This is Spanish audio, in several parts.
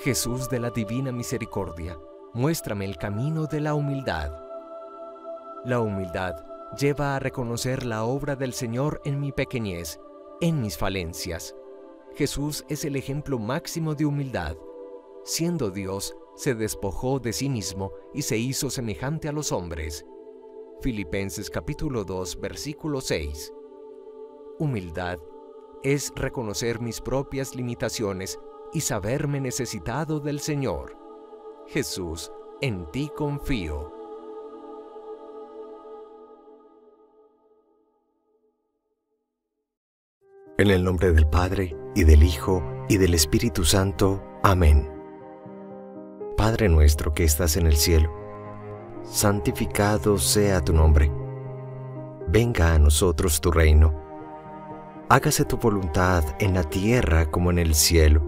Jesús de la Divina Misericordia, muéstrame el camino de la humildad. La humildad lleva a reconocer la obra del Señor en mi pequeñez, en mis falencias. Jesús es el ejemplo máximo de humildad. Siendo Dios, se despojó de sí mismo y se hizo semejante a los hombres. Filipenses capítulo 2, versículo 6. Humildad es reconocer mis propias limitaciones y saberme necesitado del Señor. Jesús, en ti confío. En el nombre del Padre, y del Hijo, y del Espíritu Santo. Amén. Padre nuestro que estás en el cielo, santificado sea tu nombre. Venga a nosotros tu reino. Hágase tu voluntad en la tierra como en el cielo.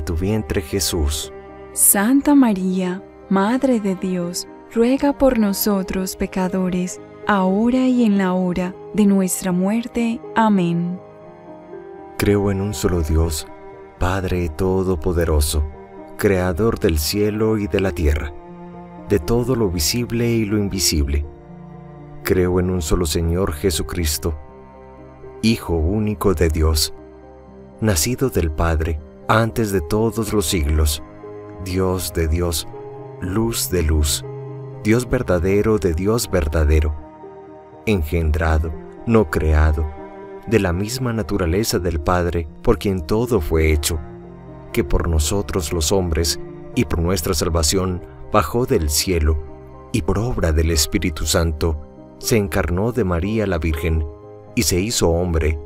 tu vientre Jesús. Santa María, Madre de Dios, ruega por nosotros pecadores, ahora y en la hora de nuestra muerte. Amén. Creo en un solo Dios, Padre Todopoderoso, Creador del cielo y de la tierra, de todo lo visible y lo invisible. Creo en un solo Señor Jesucristo, Hijo único de Dios, nacido del Padre antes de todos los siglos, Dios de Dios, luz de luz, Dios verdadero de Dios verdadero, engendrado, no creado, de la misma naturaleza del Padre por quien todo fue hecho, que por nosotros los hombres y por nuestra salvación bajó del cielo y por obra del Espíritu Santo se encarnó de María la Virgen y se hizo hombre,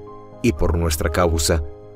y por nuestra causa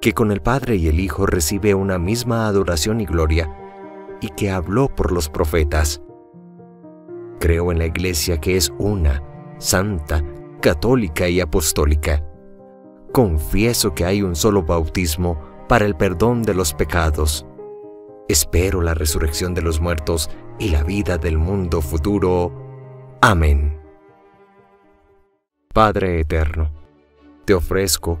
que con el Padre y el Hijo recibe una misma adoración y gloria, y que habló por los profetas. Creo en la Iglesia que es una, santa, católica y apostólica. Confieso que hay un solo bautismo para el perdón de los pecados. Espero la resurrección de los muertos y la vida del mundo futuro. Amén. Padre eterno, te ofrezco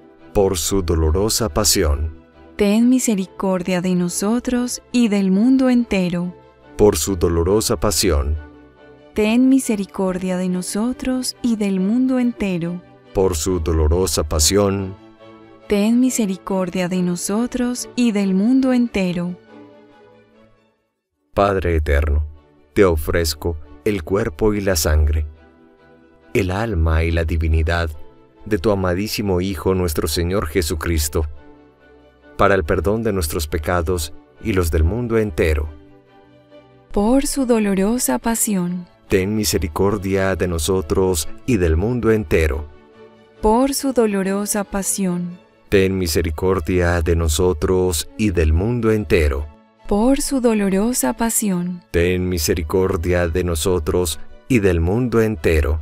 Por su dolorosa pasión, Ten misericordia de nosotros y del mundo entero. por su dolorosa pasión, Ten misericordia de nosotros y del mundo entero. por su dolorosa pasión, Ten misericordia de nosotros y del mundo entero. Padre eterno, te ofrezco el cuerpo y la sangre, el alma y la divinidad de tu amadísimo Hijo nuestro Señor Jesucristo, para el perdón de nuestros pecados y los del mundo entero. Por su dolorosa pasión. Ten misericordia de nosotros y del mundo entero. Por su dolorosa pasión. Ten misericordia de nosotros y del mundo entero. Por su dolorosa pasión. Ten misericordia de nosotros y del mundo entero.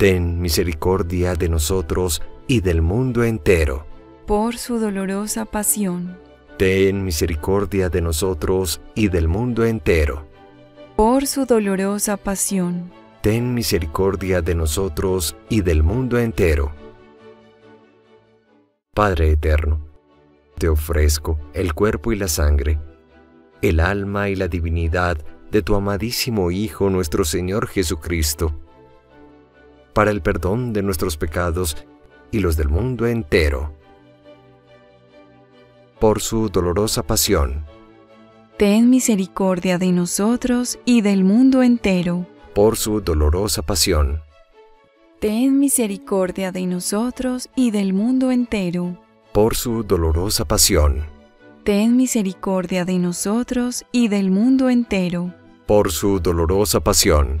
Ten misericordia de nosotros y del mundo entero. Por su dolorosa pasión. Ten misericordia de nosotros y del mundo entero. Por su dolorosa pasión. Ten misericordia de nosotros y del mundo entero. Padre eterno, te ofrezco el cuerpo y la sangre, el alma y la divinidad de tu amadísimo Hijo nuestro Señor Jesucristo, para el perdón de nuestros pecados y los del mundo entero. Por su dolorosa pasión, Ten misericordia de nosotros y del mundo entero. por su dolorosa pasión, Ten misericordia de nosotros y del mundo entero. por su dolorosa pasión, Ten misericordia de nosotros y del mundo entero. por su dolorosa pasión,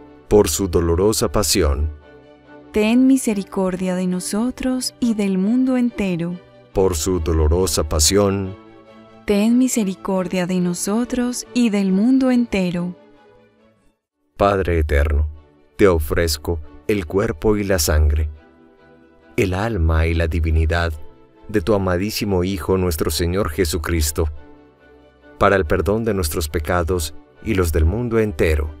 Por su dolorosa pasión, Ten misericordia de nosotros y del mundo entero. por su dolorosa pasión, Ten misericordia de nosotros y del mundo entero. Padre eterno, te ofrezco el cuerpo y la sangre, el alma y la divinidad de tu amadísimo Hijo nuestro Señor Jesucristo, para el perdón de nuestros pecados y los del mundo entero.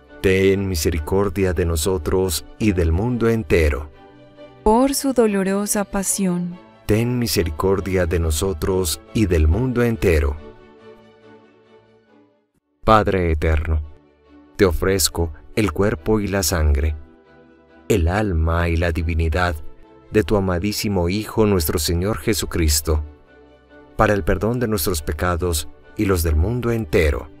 Ten misericordia de nosotros y del mundo entero. Por su dolorosa pasión. Ten misericordia de nosotros y del mundo entero. Padre eterno, te ofrezco el cuerpo y la sangre, el alma y la divinidad de tu amadísimo Hijo nuestro Señor Jesucristo, para el perdón de nuestros pecados y los del mundo entero.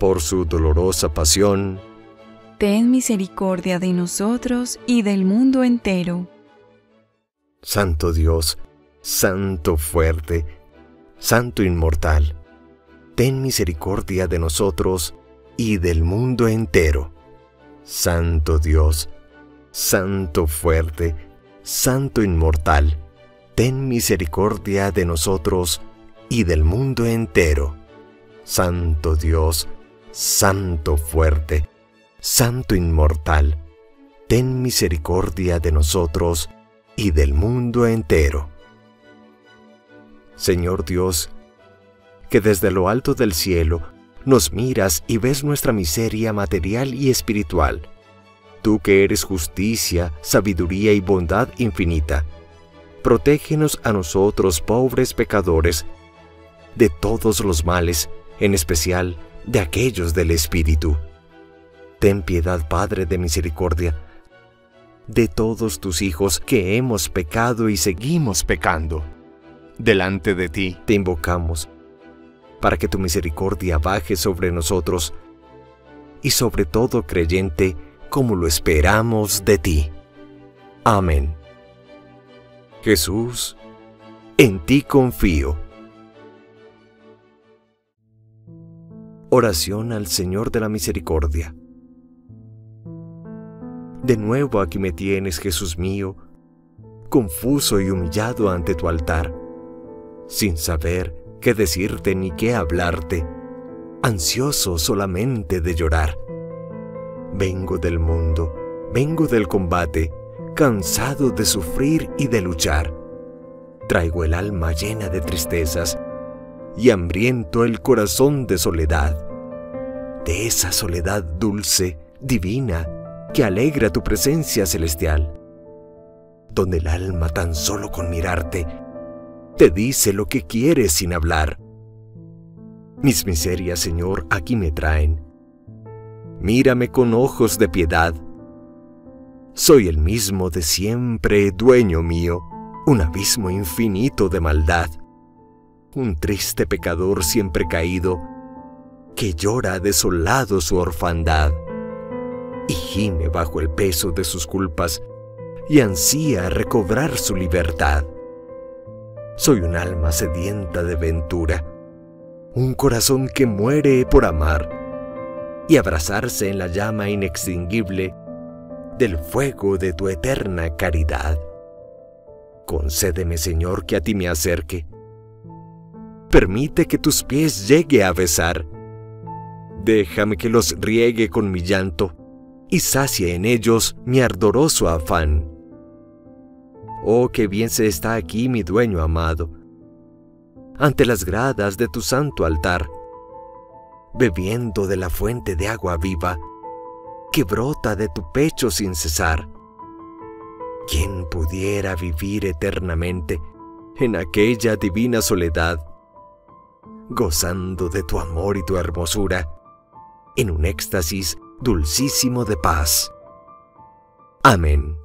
Por su dolorosa pasión, ten misericordia de nosotros y del mundo entero. Santo Dios, Santo fuerte, Santo inmortal, ten misericordia de nosotros y del mundo entero. Santo Dios, Santo fuerte, Santo inmortal, ten misericordia de nosotros y del mundo entero. Santo Dios, Santo fuerte, Santo inmortal, ten misericordia de nosotros y del mundo entero. Señor Dios, que desde lo alto del cielo nos miras y ves nuestra miseria material y espiritual, tú que eres justicia, sabiduría y bondad infinita. Protégenos a nosotros, pobres pecadores, de todos los males, en especial de aquellos del Espíritu. Ten piedad, Padre de misericordia, de todos tus hijos que hemos pecado y seguimos pecando. Delante de ti te invocamos, para que tu misericordia baje sobre nosotros y sobre todo creyente, como lo esperamos de ti. Amén. Jesús, en ti confío. Oración al Señor de la Misericordia. De nuevo aquí me tienes, Jesús mío, confuso y humillado ante tu altar, sin saber qué decirte ni qué hablarte, ansioso solamente de llorar Vengo del mundo, vengo del combate, cansado de sufrir y de luchar. Traigo el alma llena de tristezas y hambriento el corazón de soledad. De esa soledad dulce, divina, que alegra tu presencia celestial, donde el alma tan solo con mirarte te dice lo que quieres sin hablar. Mis miserias, Señor, aquí me traen mírame con ojos de piedad. Soy el mismo de siempre, dueño mío, un abismo infinito de maldad, un triste pecador siempre caído, que llora desolado su orfandad, y gime bajo el peso de sus culpas, y ansía recobrar su libertad. Soy un alma sedienta de ventura, un corazón que muere por amar, y abrazarse en la llama inextinguible del fuego de tu eterna caridad. Concédeme, Señor, que a ti me acerque. Permite que tus pies llegue a besar. Déjame que los riegue con mi llanto y sacie en ellos mi ardoroso afán. Oh, qué bien se está aquí mi dueño amado, ante las gradas de tu santo altar bebiendo de la fuente de agua viva que brota de tu pecho sin cesar. ¿Quién pudiera vivir eternamente en aquella divina soledad, gozando de tu amor y tu hermosura, en un éxtasis dulcísimo de paz? Amén.